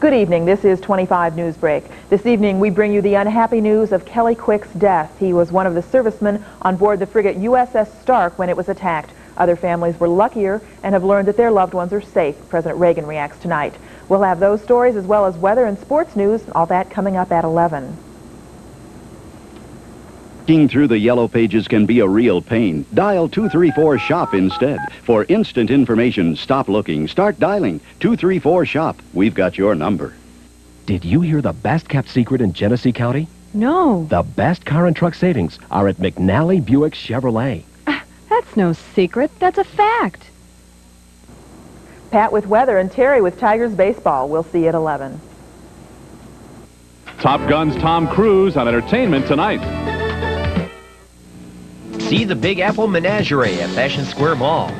Good evening. This is 25 Newsbreak. This evening, we bring you the unhappy news of Kelly Quick's death. He was one of the servicemen on board the frigate USS Stark when it was attacked. Other families were luckier and have learned that their loved ones are safe. President Reagan reacts tonight. We'll have those stories as well as weather and sports news, all that coming up at 11. Looking through the yellow pages can be a real pain. Dial 234-SHOP instead. For instant information, stop looking, start dialing 234-SHOP. We've got your number. Did you hear the best kept secret in Genesee County? No. The best car and truck savings are at McNally Buick Chevrolet. Uh, that's no secret. That's a fact. Pat with weather and Terry with Tigers baseball. We'll see you at 11. Top Gun's Tom Cruise on entertainment tonight. See the Big Apple Menagerie at Fashion Square Mall.